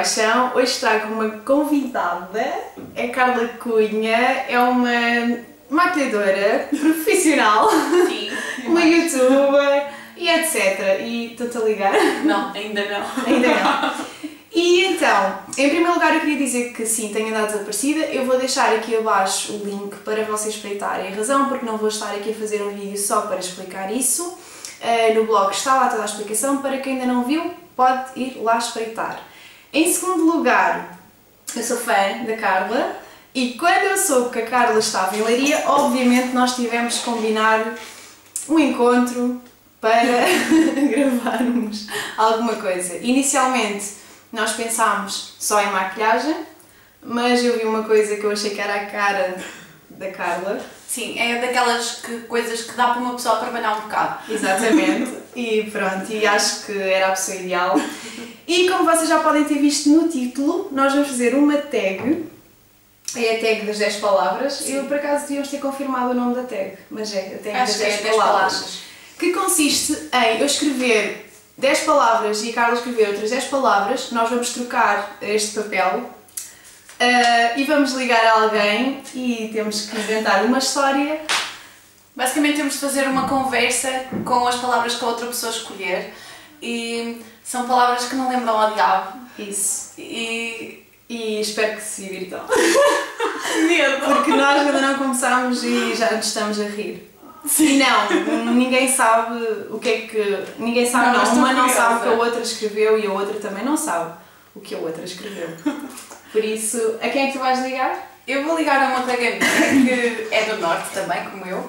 Paixão. Hoje trago uma convidada, é Carla Cunha, é uma maquilhadora profissional, Sim. uma youtuber e etc. E estou-te a ligar? Não, ainda não. Ainda não. E então, em primeiro lugar eu queria dizer que sim, tenho andado desaparecida. Eu vou deixar aqui abaixo o link para vocês espreitarem a razão, porque não vou estar aqui a fazer um vídeo só para explicar isso. Uh, no blog está lá toda a explicação, para quem ainda não viu, pode ir lá espreitar. Em segundo lugar, eu sou fã da Carla e quando eu soube que a Carla estava em Leiria, obviamente nós tivemos que combinar um encontro para gravarmos alguma coisa. Inicialmente nós pensámos só em maquilhagem, mas eu vi uma coisa que eu achei que era a cara da Carla. Sim, é daquelas que, coisas que dá para uma pessoa trabalhar um bocado. Exatamente. E pronto, e acho que era a pessoa ideal. E como vocês já podem ter visto no título, nós vamos fazer uma tag. É a tag das 10 palavras. Sim. Eu por acaso devíamos ter confirmado o nome da tag, mas é a tag Acho das que é 10 10 palavras. palavras. Que consiste em eu escrever 10 palavras e a Carla escrever outras 10 palavras. Nós vamos trocar este papel ah, e vamos ligar a alguém e temos que inventar uma história Basicamente temos de fazer uma conversa com as palavras que a outra pessoa escolher e são palavras que não lembram ao diabo. Isso. E. E espero que se divirtam. Medo! Porque nós ainda não começámos e já nos estamos a rir. Sim. Não, ninguém sabe o que é que. Ninguém sabe, Não, não. Uma não sabe o que a outra escreveu e a outra também não sabe o que a outra escreveu. Por isso, a quem é que tu vais ligar? Eu vou ligar a uma colega minha que é do norte também, como eu,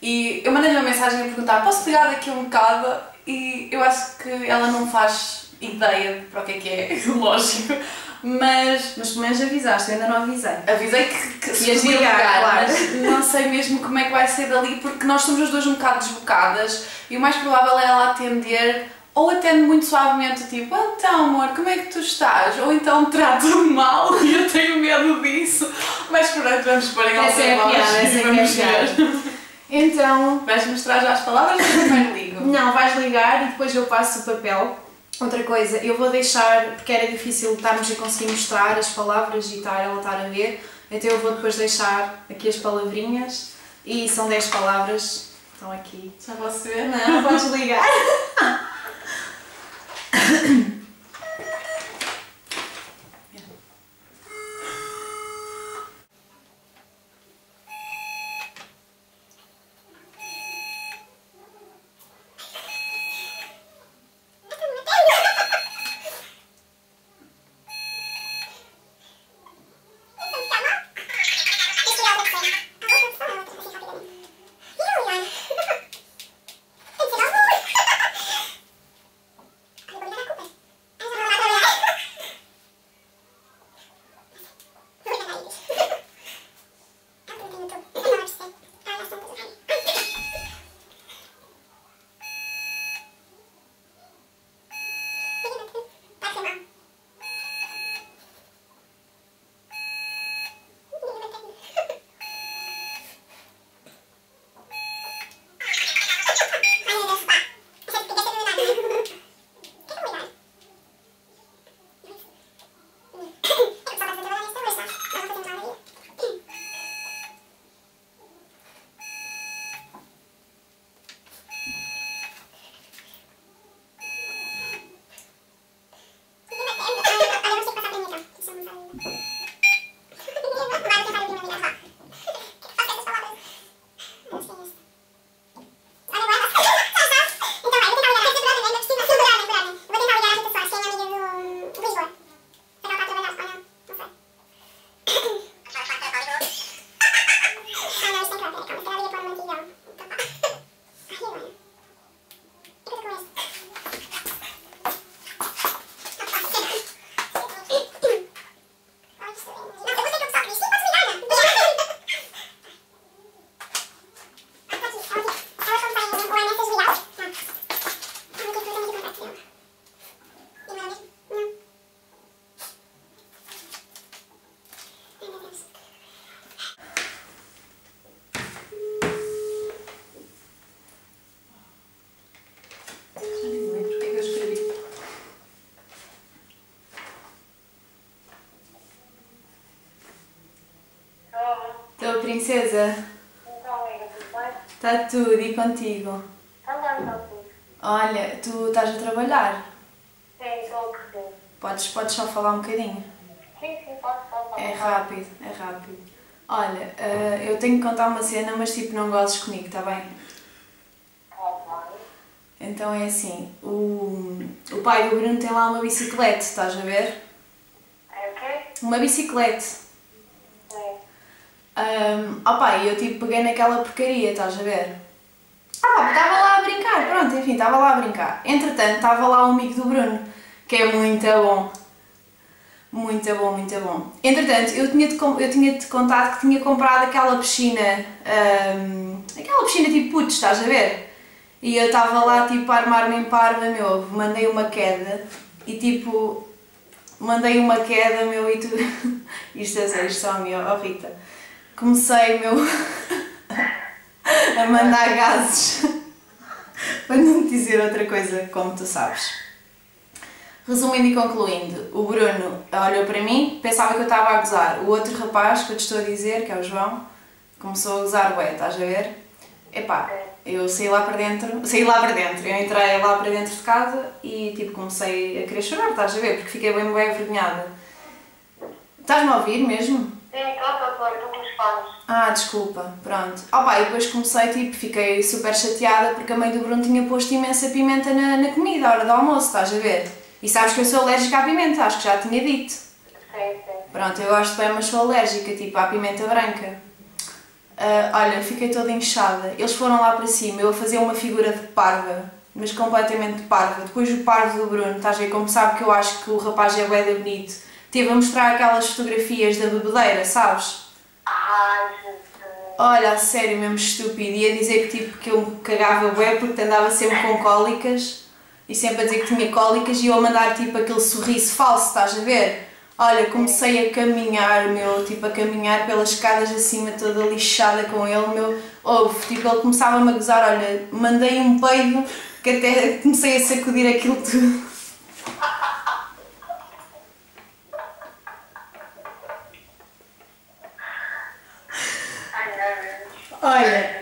e eu mandei-lhe uma mensagem a perguntar: posso ligar daqui um bocado? E eu acho que ela não faz ideia para o que é que é, lógico, mas Mas pelo menos avisaste, eu ainda não avisei. Avisei que, que se podia ligar, ligar, claro. mas não sei mesmo como é que vai ser dali, porque nós somos as duas um bocado desbocadas e o mais provável é ela atender ou atende muito suavemente, tipo, então amor, como é que tu estás? Ou então trata-me mal e eu tenho medo disso. Mas pronto, vamos pôr em alta Essa é a voz piada, e essa é é a piada. Então, Vais mostrar já as palavras ou primeiro ligo? Não, vais ligar e depois eu passo o papel. Outra coisa, eu vou deixar, porque era difícil estarmos a conseguir mostrar as palavras e estar, ela estar a ver, então eu vou depois deixar aqui as palavrinhas e são 10 palavras, estão aqui. Já posso ver? Não, podes ligar. Thank you. Princesa? Então, tudo bem? Está tudo e contigo? Também está tudo. Olha, tu estás a trabalhar? Sim, estou a perceber. Podes, podes só falar um bocadinho? Sim, sim, pode, pode, pode. É rápido, é rápido. Olha, eh, eu tenho que contar uma cena, mas tipo, não gozes comigo, está bem? Pode, vai. Então é assim, o, o pai do Bruno tem lá uma bicicleta, estás a ver? É o quê? Uma bicicleta. Um, oh pai, eu tipo peguei naquela porcaria, estás a ver? Ah estava lá a brincar, pronto, enfim, estava lá a brincar. Entretanto, estava lá um amigo do Bruno, que é muito bom. Muito bom, muito bom. Entretanto, eu tinha-te eu tinha-te contado que tinha comprado aquela piscina, um, aquela piscina tipo putz, estás a ver? E eu estava lá tipo a armar-me em parva, meu, mandei uma queda e tipo, mandei uma queda, meu, e tu. Isto é isto só a mim, ó oh, Rita. Comecei, meu, a mandar gases. Para não dizer outra coisa, como tu sabes. Resumindo e concluindo, o Bruno olhou para mim, pensava que eu estava a gozar. O outro rapaz, que eu te estou a dizer, que é o João, começou a gozar, ué, estás a ver? Epá, eu saí lá para dentro, saí lá para dentro, eu entrei lá para dentro de casa e tipo comecei a querer chorar, estás a ver? Porque fiquei bem, bem envergonhada. Estás-me a ouvir mesmo? Sim, estou, com os. Ah, desculpa, pronto. Oh pá, e depois comecei, tipo, fiquei super chateada porque a mãe do Bruno tinha posto imensa pimenta na, na comida, à hora do almoço, estás a ver? E sabes que eu sou alérgica à pimenta, acho que já tinha dito. Sim, sim. Pronto, eu gosto bem, mas sou alérgica, tipo, à pimenta branca. Ah, olha, fiquei toda inchada. Eles foram lá para cima, eu a fazer uma figura de parva, mas completamente parva. Depois o parvo do Bruno, estás a ver, como sabe que eu acho que o rapaz é bué bonito, teve a mostrar aquelas fotografias da bebedeira, sabes? Ai. Olha, a sério, mesmo estúpido. Ia dizer que, tipo, que eu me cagava bué porque andava sempre com cólicas e sempre a dizer que tinha cólicas e eu a mandar tipo aquele sorriso falso, estás a ver? Olha, comecei a caminhar, meu, tipo, a caminhar pelas escadas acima, toda lixada com ele, meu. Houve, tipo, ele começava-me a gozar, olha, mandei um peido que até comecei a sacudir aquilo tudo. Ai, meu Deus. Olha, Vou ligar essa conta que ele está aqui, está bem?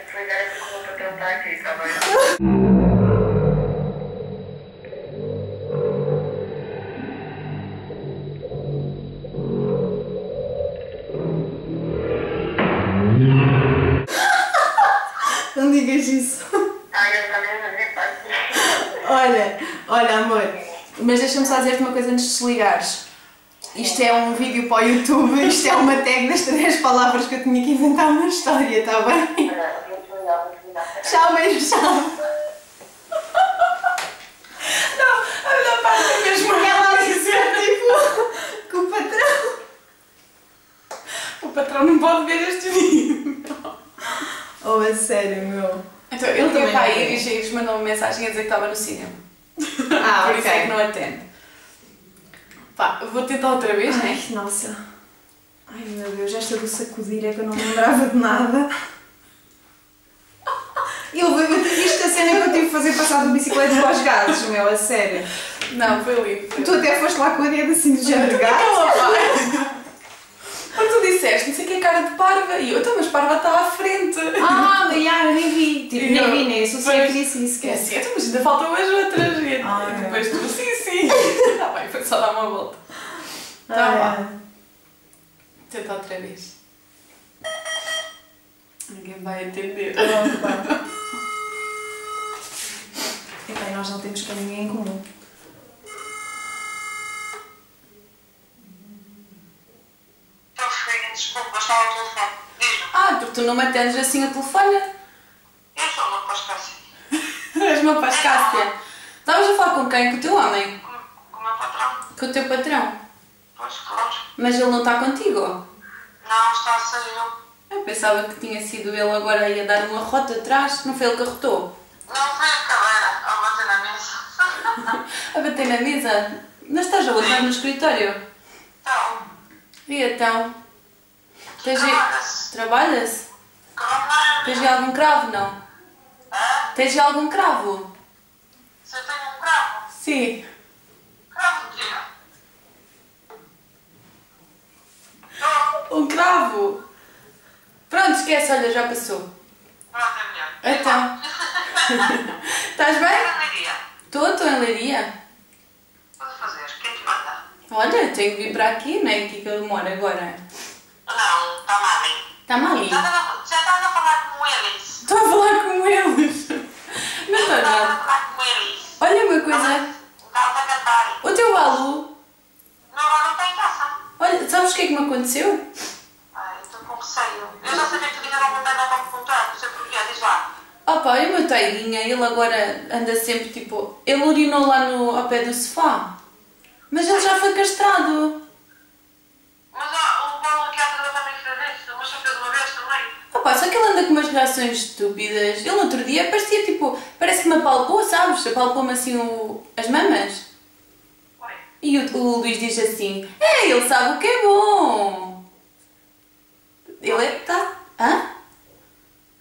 não digas isso. Olha, olha amor, mas deixa-me só dizer-te uma coisa antes de desligares. Isto é um vídeo para o YouTube, isto é uma tag das três palavras que eu tinha que inventar uma história, está bem? Desligar, vou desligar. Tchau, beijo, tchau. Não, a melhor parte é mesmo Ela dizer, tipo, que o patrão... O patrão não pode ver este vídeo. Oh, a sério, meu. Então, ele também tinha para não aí e mandou uma mensagem a dizer que estava no cinema. Ah, Por isso é que não atende. Pá, vou tentar outra vez, né? Ai, nossa. Ai, meu Deus, esta do sacudir é que eu não me lembrava de nada. Eu, isto a cena que eu tive que fazer passar de bicicleta para os gatos, meu, a sério. Não, foi lindo. Tu até foste lá com a dedo assim do género gato. Quando tu disseste, não sei que é cara de parva, e eu, então, mas parva está à frente. Ah, já, eu nem vi. Tipo, nem vi, nem associei pois, que disse isso. Que é esquece. assim, então, mas ainda faltam as outras. E Ah, é. depois tu, sim, sim. Está bem, foi só dar uma volta. Tá Ah, bom. Tenta outra vez. Ninguém vai entender. Opa. Epá, nós não temos caminho em comum. Estou fria, desculpa, estava ao telefone. Diz-me, Ah, porque tu não me atendes assim a telefone? eu sou uma pascácia. És uma pascácia. Estavas a falar com quem? Com o teu homem? Com, com o meu patrão? Com o teu patrão? Pois, claro. Mas ele não está contigo? Não, está a sair. Eu pensava que tinha sido ele agora ia dar uma rota atrás. Não foi ele que arrotou? Não foi a cadeira, ao bater na mesa. A bater na mesa? Mas estás a estás no escritório? Então, E então? Tens Trabalhas? Trabalhas? Trabalho. Tens de algum cravo, não? Hã? Tens de algum cravo? Se eu tenho um cravo? Sim. Cravo de quê? Um cravo? Pronto, esquece, olha, já passou. Pronto, é melhor. Então. Estás bem? Estou em Leiria. Estou, estou em Leiria. Podes fazer, quem te manda? Olha, tenho que vir para aqui, não é aqui que eu moro agora. Está mal ali. Está-me ali. Já estava a falar com eles. Estou a falar com eles. Não estou nada. a falar com eles. Olha uma coisa. Estava a cantar. O teu Balu, Não, não está em casa. olha, sabes o que é que me aconteceu? Ai, estou com receio. Eu já sabia que tu tinha não contar nada para me contar. Não sei porquê. Diz lá. Opa, olha o meu Taiguinha, ele agora anda sempre tipo. Ele urinou lá no, ao pé do sofá. Mas ele já foi castrado. Mas ó, o Paulo aqui atrás também fez isso. Mas só fez uma vez também. Opa, só que ele anda com umas reações estúpidas. Ele no outro dia parecia tipo. Parece que me apalpou, sabes? Apalpou-me assim o, as mamas. Oi. E o, o Luís diz assim: É, ele sabe o que é bom. Ele é. Tá. Hã?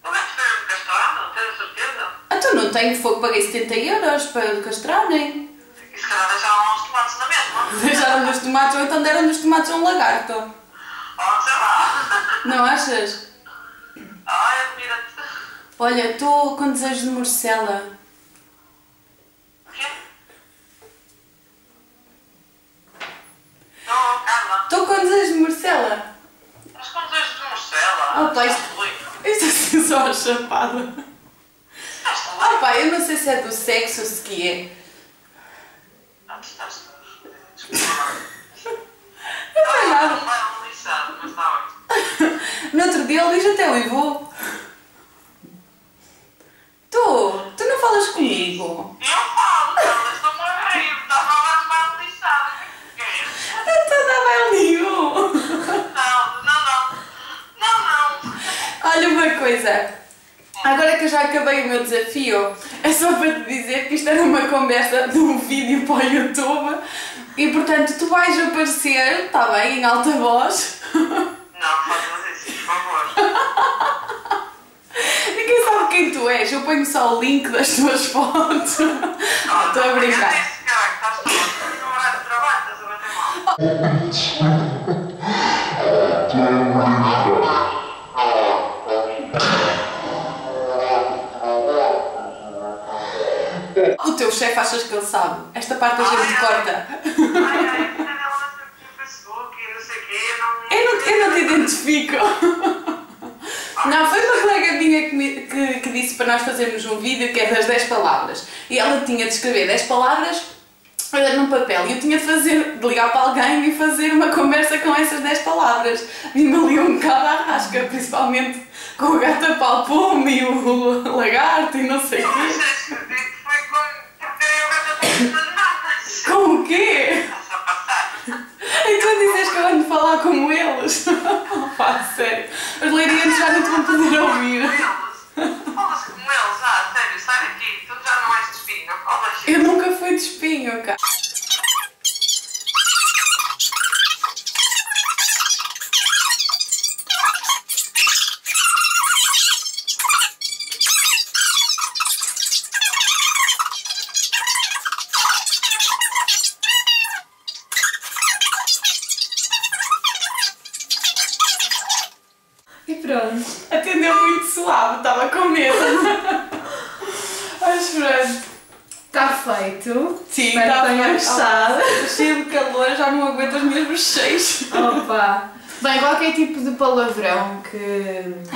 É que foi castrado? Tens a certeza? Então não tenho fogo, paguei 70 euros para o castrarem. E se calhar deixaram uns tomates na mesma. Deixaram nos tomates ou então deram nos tomates a um lagarto. Oh, sei lá. Não achas? Olha, estou com desejo de morcela. O? Não. Estou com desejo de morcela. Mas com desejos de morcela. Oh, pai. Isto assim só uma chapada. Doido. Ah pá, eu não sei se é do sexo ou se que é. Ah, tu estás. Não é nada. Não vai lixado, mas está ótimo. No outro dia ele diz até uivou. Tu, tu não falas comigo. Eu falo, Carla, estou-me a rir. Estás a dar mais um lixado. O que que queres? Tu não vai nenhum. Não, não, não. Não, não. Olha uma coisa. Agora que eu já acabei o meu desafio, é só para te dizer que isto era uma conversa de um vídeo para o YouTube e portanto tu vais aparecer, está bem, em alta voz. Não, pode fazer isso, por favor. Ninguém sabe quem tu és, eu ponho só o link das tuas fotos. Ah, Estou a brincar. Eu disse, caralho, estás todo no horário de trabalho, estás a bater mal. O teu chefe achas que ele sabe? Esta parte a gente corta. Ai, ai, a ela no Facebook e não sei o quê, não... Eu não, eu não te identifico. Não, foi uma colega minha que, me- que, que disse para nós fazermos um vídeo que é das 10 palavras. E ela tinha de escrever 10 palavras num papel. E eu tinha de fazer, de ligar para alguém e fazer uma conversa com essas 10 palavras. E-me ali um bocado à rasca, principalmente com o gato apalpou-me e o lagarto e não sei o quê. com nada. Com o quê? E tu dizes que eu ando a falar como eles? Pá, sério. Os leirianos já não te vão poder ouvir. Falas como eles, ah, sério, sai daqui, tu já não és de espinho, fala Eu nunca fui de espinho, cara. E pronto. Atendeu muito suave, estava com medo. Mas pronto. Está feito. Sim, Espero tá que tenham bem. gostado. Cheio de calor, já não aguento as minhas bochechas. Opa! Bem, qualquer tipo de palavrão que.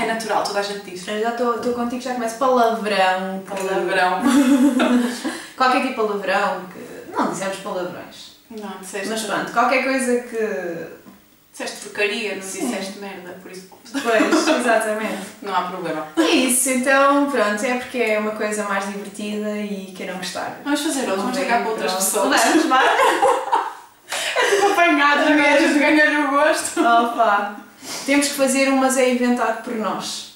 É natural, toda a gente diz. Eu já estou contigo, já começo palavrão. que- Palavrão. Qualquer tipo de palavrão que. Não dizemos palavrões. Não, disseste. Mas pronto, qualquer coisa que. Disseste porcaria, não Sim. disseste merda, por isso. Pois, exatamente. Não há problema. É isso, então pronto, é porque é uma coisa mais divertida e queiram gostar. Vamos fazer outros, vamos ligar para outras pessoas. Vamos, vai. Apanhados, gajas de ganhar o gosto. Opa! Temos que fazer um, mas é inventado por nós.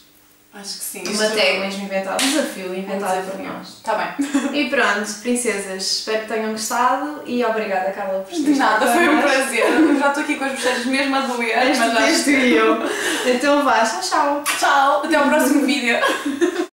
Acho que sim. Uma tag mesmo inventada, um desafio inventado por nós. Está bem. E pronto, princesas, espero que tenham gostado e obrigada, Carla, por De nada, foi um prazer. já estou aqui com as bochechas mesmo a doer, mas acho este que... eu. Então vá, tchau, tchau. Tchau, até ao próximo vídeo.